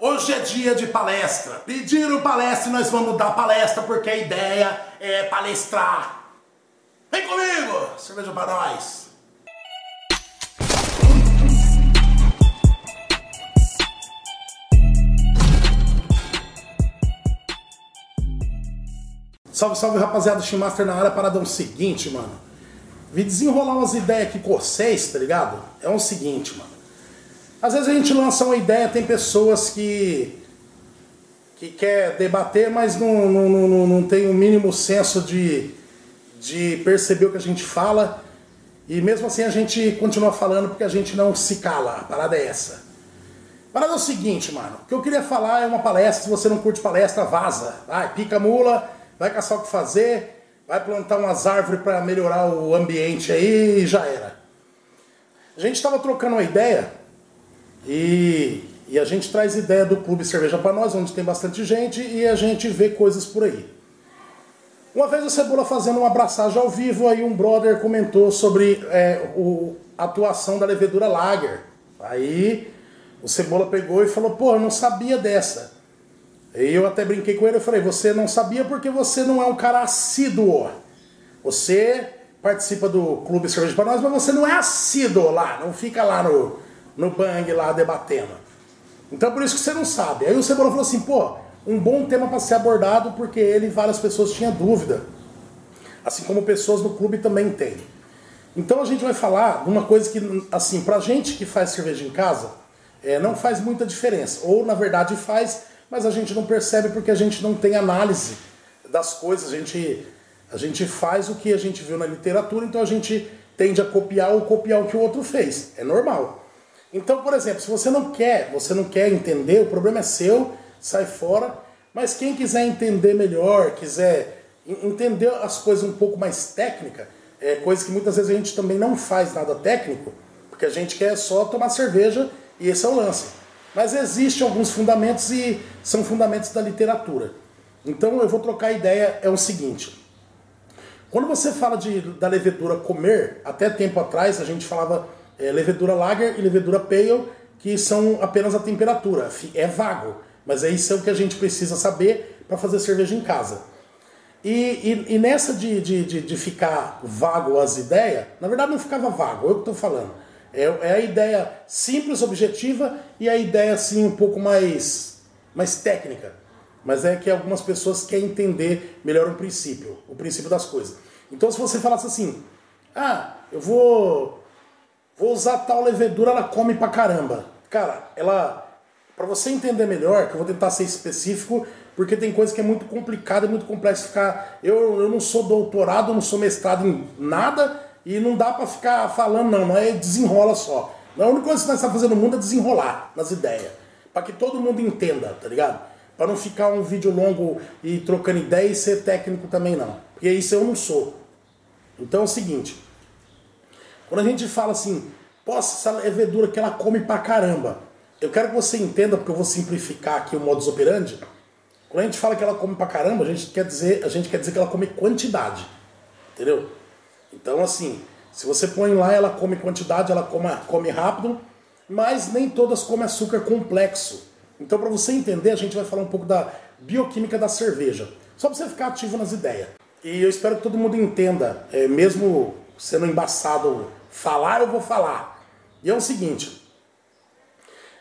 Hoje é dia de palestra. Pediram palestra e nós vamos dar palestra porque a ideia é palestrar. Vem comigo! Cerveja para nós! Salve, salve rapaziada, Shimaster na área, paradão seguinte, mano. Vi desenrolar umas ideias aqui com vocês, tá ligado? É o seguinte, mano. Às vezes a gente lança uma ideia, tem pessoas que que quer debater, mas não, não, não, não tem o mínimo senso de, de perceber o que a gente fala. E mesmo assim a gente continua falando porque a gente não se cala. A parada é essa. A parada é o seguinte, mano. O que eu queria falar é uma palestra. Se você não curte palestra, vaza. Vai, pica a mula, vai caçar o que fazer, vai plantar umas árvores para melhorar o ambiente aí e já era. A gente estava trocando uma ideia e, e a gente traz ideia do Clube Cerveja para nós, onde tem bastante gente, e a gente vê coisas por aí. Uma vez a Cebola fazendo uma abraçagem ao vivo, aí um brother comentou sobre é, o, a atuação da levedura Lager. Aí o Cebola pegou e falou, pô, eu não sabia dessa. E eu até brinquei com ele, eu falei, você não sabia porque você não é um cara assíduo. Você participa do Clube Cerveja para Nós, mas você não é assíduo lá, não fica lá no, no bang lá debatendo. Então por isso que você não sabe. Aí o Cebola falou assim, pô, um bom tema para ser abordado porque ele e várias pessoas tinham dúvida. Assim como pessoas no clube também têm. Então a gente vai falar de uma coisa que, assim, pra gente que faz cerveja em casa, é, não faz muita diferença. Ou na verdade faz, mas a gente não percebe porque a gente não tem análise das coisas. A gente, a gente faz o que a gente viu na literatura, então a gente tende a copiar ou copiar o que o outro fez. É normal. Então, por exemplo, se você não quer, você não quer entender, o problema é seu, sai fora. Mas quem quiser entender melhor, quiser entender as coisas um pouco mais técnica, é coisa que muitas vezes a gente também não faz nada técnico, porque a gente quer só tomar cerveja e esse é o lance. Mas existem alguns fundamentos e são fundamentos da literatura. Então eu vou trocar a ideia, é o seguinte. Quando você fala de, da levedura comer, até tempo atrás a gente falava é, levedura lager e levedura pale, que são apenas a temperatura. É vago, mas é isso é o que a gente precisa saber para fazer cerveja em casa. E, e, e nessa de, de, de, de, ficar vago as ideias, na verdade não ficava vago, eu que estou falando. É, é, a ideia simples, objetiva e a ideia assim um pouco mais, mais técnica. Mas é que algumas pessoas querem entender melhor o princípio, o princípio das coisas. Então se você falasse assim, ah, eu vou Vou usar tal levedura, ela come pra caramba. Cara, ela. Para você entender melhor, que eu vou tentar ser específico, porque tem coisa que é muito complicada e muito complexa ficar. Eu, eu não sou doutorado, não sou mestrado em nada e não dá para ficar falando, não, não é desenrola só. A única coisa que nós estamos fazendo no mundo é desenrolar nas ideias. para que todo mundo entenda, tá ligado? para não ficar um vídeo longo e trocando ideia e ser técnico também não. Porque isso eu não sou. Então é o seguinte, quando a gente fala assim, poxa, essa levedura que ela come pra caramba. Eu quero que você entenda, porque eu vou simplificar aqui o modus operandi. Quando a gente fala que ela come pra caramba, a gente quer dizer, a gente quer dizer que ela come quantidade. Entendeu? Então, assim, se você põe lá, ela come quantidade, ela come, come rápido, mas nem todas comem açúcar complexo. Então, para você entender, a gente vai falar um pouco da bioquímica da cerveja. Só para você ficar ativo nas ideias. E eu espero que todo mundo entenda, é, mesmo sendo embaçado falar, eu vou falar. E é o seguinte: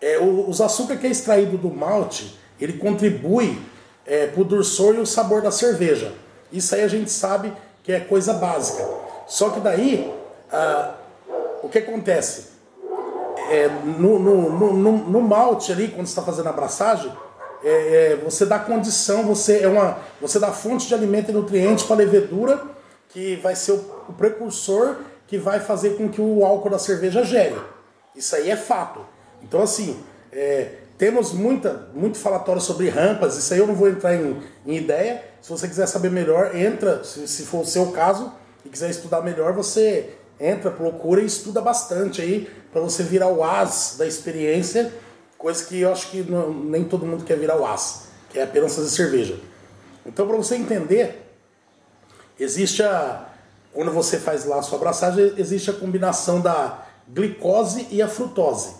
é, os açúcares que é extraído do malte, ele contribui é, para o doçor e o sabor da cerveja. Isso aí a gente sabe que é coisa básica. Só que daí, ah, o que acontece? É, no, no, no, no, malte ali, quando está fazendo a abraçagem, é, é, você dá condição, você, é uma, você dá fonte de alimento e nutrientes para a levedura, que vai ser o, precursor que vai fazer com que o álcool da cerveja gere. Isso aí é fato. Então, assim, é, temos muita, muito falatório sobre rampas, isso aí eu não vou entrar em, em ideia. Se você quiser saber melhor, entra, se, se, for o seu caso, e quiser estudar melhor, você entra, procura e estuda bastante aí, para você virar o as da experiência, coisa que eu acho que não, nem todo mundo quer virar o as, que é apenas fazer cerveja. Então, para você entender, existe a, quando você faz lá a sua abraçagem, existe a combinação da glicose e a frutose.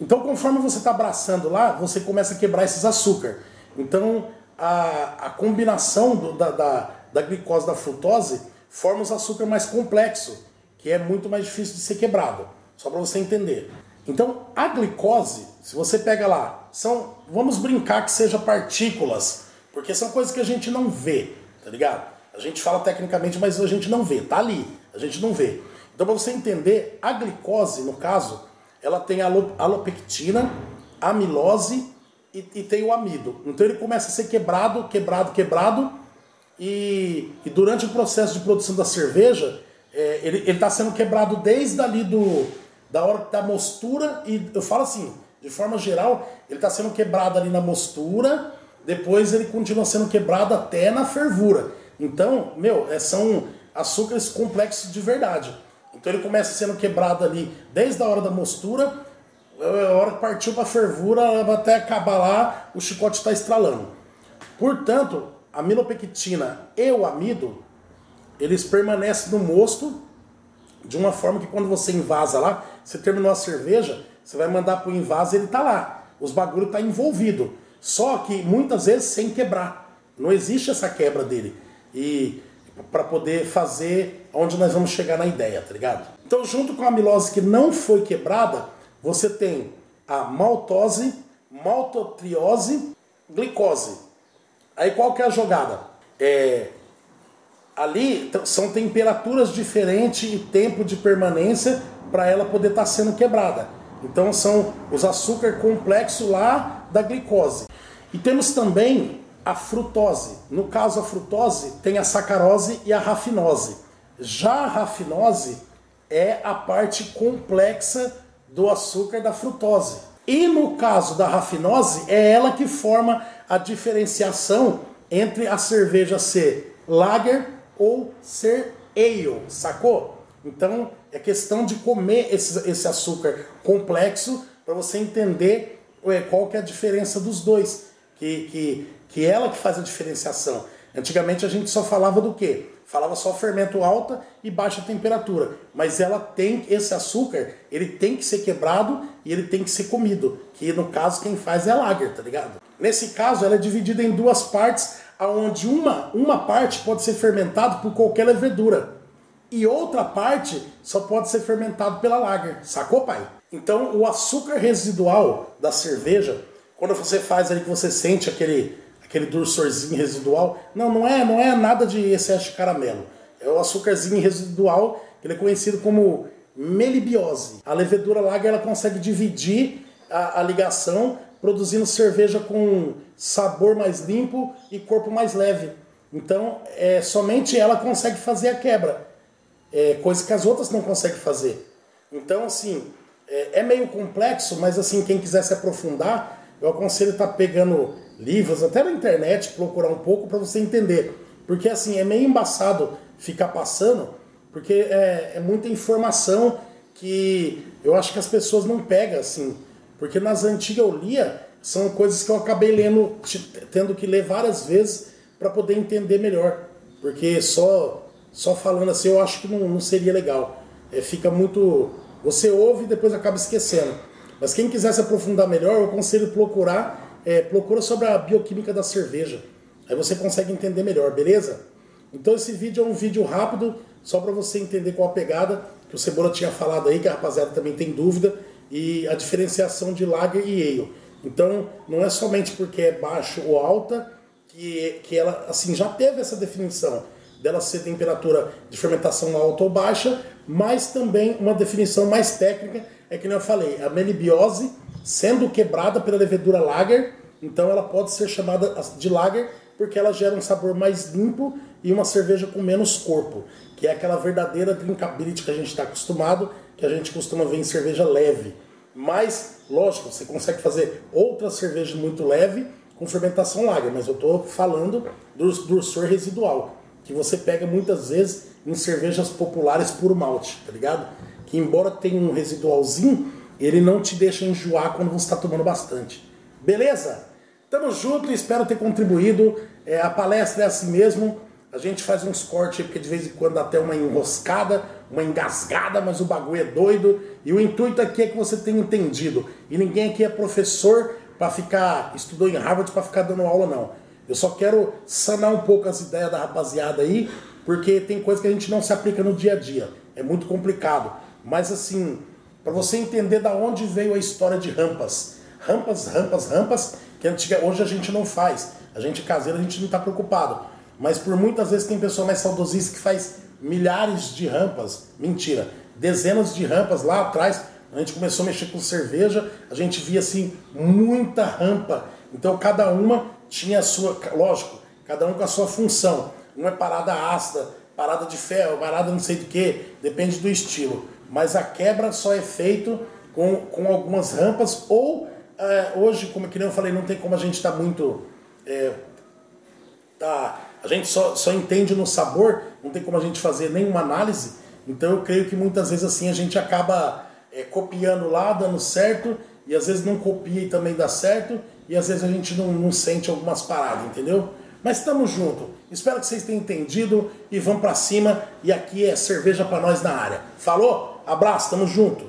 Então, conforme você está abraçando lá, você começa a quebrar esses açúcar. Então, a, a combinação do, da, da, da glicose da frutose forma os açúcar mais complexo, que é muito mais difícil de ser quebrado. Só para você entender. Então, a glicose, se você pega lá, são, vamos brincar que seja partículas, porque são coisas que a gente não vê, tá ligado? A gente fala tecnicamente, mas a gente não vê, tá ali, a gente não vê. Então, para você entender, a glicose, no caso, ela tem a alopectina, amilose e, e, tem o amido. Então ele começa a ser quebrado, quebrado, quebrado, e, e durante o processo de produção da cerveja, é, ele está sendo quebrado desde ali do, da hora da mostura, e eu falo assim, de forma geral, ele está sendo quebrado ali na mostura, depois ele continua sendo quebrado até na fervura. Então, meu, é, são açúcares complexos de verdade. Então ele começa sendo quebrado ali desde a hora da mostura, a hora que partiu para a fervura, até acabar lá, o chicote está estralando. Portanto, a milopectina e o amido, eles permanecem no mosto de uma forma que quando você invasa lá, você terminou a cerveja, você vai mandar para o invase e ele está lá. Os bagulho tá envolvido. Só que muitas vezes sem quebrar. Não existe essa quebra dele. E para poder fazer onde nós vamos chegar na ideia, tá ligado? Então, junto com a amilose que não foi quebrada, você tem a maltose, maltotriose, glicose. Aí qual que é a jogada? É, ali são temperaturas diferentes e tempo de permanência para ela poder estar tá sendo quebrada. Então são os açúcar complexo lá da glicose. E temos também a frutose. No caso, a frutose tem a sacarose e a rafinose. Já a rafinose é a parte complexa do açúcar da frutose. E no caso da rafinose, é ela que forma a diferenciação entre a cerveja ser lager ou ser ale, sacou? Então é questão de comer esse, esse açúcar complexo para você entender qual que é a diferença dos dois. Que, que que é ela que faz a diferenciação. Antigamente a gente só falava do quê? Falava só fermento alta e baixa temperatura. Mas ela tem esse açúcar, ele tem que ser quebrado e ele tem que ser comido. Que no caso quem faz é a lager, tá ligado? Nesse caso ela é dividida em duas partes, aonde uma, uma parte pode ser fermentado por qualquer levedura. E outra parte só pode ser fermentado pela lager. Sacou, pai? Então o açúcar residual da cerveja, quando você faz ali que você sente aquele aquele dursorzinho residual. Não, não é, não é nada de excesso de caramelo. É o açúcarzinho residual, que ele é conhecido como melibiose. A levedura lager ela consegue dividir a, a ligação, produzindo cerveja com sabor mais limpo e corpo mais leve. Então, é, somente ela consegue fazer a quebra, é, coisa que as outras não conseguem fazer. Então, assim, é, é meio complexo, mas assim, quem quiser se aprofundar, eu aconselho estar tá pegando livros, até na internet, procurar um pouco para você entender. Porque assim, é meio embaçado ficar passando, porque é, é, muita informação que eu acho que as pessoas não pegam, assim. Porque nas antigas eu lia, são coisas que eu acabei lendo, tendo que ler várias vezes para poder entender melhor. Porque só, só falando assim eu acho que não, não seria legal. É, fica muito. Você ouve e depois acaba esquecendo. Mas quem quiser se aprofundar melhor, eu aconselho procurar é, procura sobre a bioquímica da cerveja. Aí você consegue entender melhor, beleza? Então esse vídeo é um vídeo rápido, só para você entender qual a pegada, que o Cebola tinha falado aí, que a rapaziada também tem dúvida, e a diferenciação de lager e ale. Então não é somente porque é baixo ou alta que, que ela assim já teve essa definição dela ser temperatura de fermentação alta ou baixa, mas também uma definição mais técnica é que eu falei, a melibiose sendo quebrada pela levedura lager, então ela pode ser chamada de lager porque ela gera um sabor mais limpo e uma cerveja com menos corpo, que é aquela verdadeira drinkability que a gente está acostumado, que a gente costuma ver em cerveja leve. Mas, lógico, você consegue fazer outra cerveja muito leve com fermentação lager, mas eu estou falando do dorsor residual, que você pega muitas vezes em cervejas populares puro malte, tá ligado? Que embora tenha um residualzinho, ele não te deixa enjoar quando você está tomando bastante. Beleza? Tamo junto, espero ter contribuído. É, a palestra é assim mesmo. A gente faz uns cortes porque de vez em quando dá até uma enroscada uma engasgada, mas o bagulho é doido. E o intuito aqui é que você tenha entendido. E ninguém aqui é professor para ficar, estudou em Harvard para ficar dando aula, não. Eu só quero sanar um pouco as ideias da rapaziada aí, porque tem coisa que a gente não se aplica no dia a dia. É muito complicado. Mas assim, para você entender da onde veio a história de rampas. Rampas, rampas, rampas, que antiga, hoje a gente não faz. A gente caseiro, a gente não está preocupado. Mas por muitas vezes tem pessoa mais saudosista que faz milhares de rampas. Mentira, dezenas de rampas lá atrás. A gente começou a mexer com cerveja, a gente via assim muita rampa. Então cada uma tinha a sua, lógico, cada um com a sua função. Uma é parada ácida, parada de ferro, parada não sei do que, depende do estilo. Mas a quebra só é feito com, com algumas rampas ou é, hoje, como que nem eu falei, não tem como a gente estar tá muito. É, tá, a gente só, só entende no sabor, não tem como a gente fazer nenhuma análise. Então eu creio que muitas vezes assim a gente acaba é, copiando lá, dando certo, e às vezes não copia e também dá certo, e às vezes a gente não, não sente algumas paradas, entendeu? Mas estamos junto. Espero que vocês tenham entendido e vamos para cima. E aqui é cerveja para nós na área. Falou? Abraço, tamo junto.